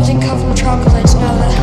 legend covered from chocolate. now.